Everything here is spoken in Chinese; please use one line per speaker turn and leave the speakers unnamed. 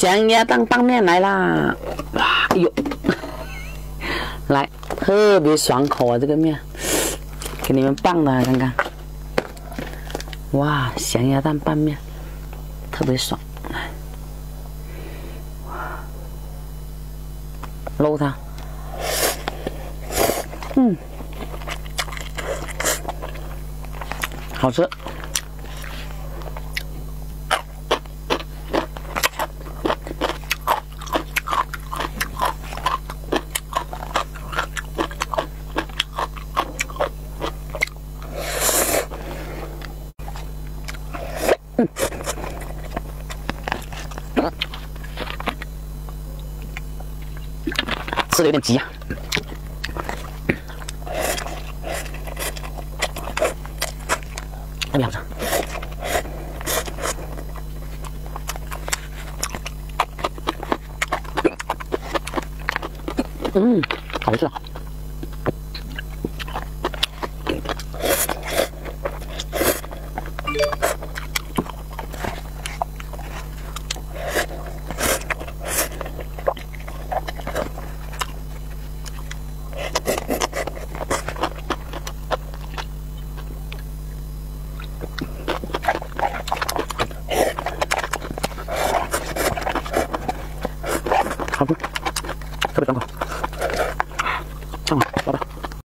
香鸭蛋拌面来啦！哇，哎呦，来，特别爽口啊！这个面，给你们拌的，看看。哇，香鸭蛋拌面，特别爽。搂它，嗯，好吃。吃的有点急啊，特别好吃。嗯，好吃。好吃，特别爽口。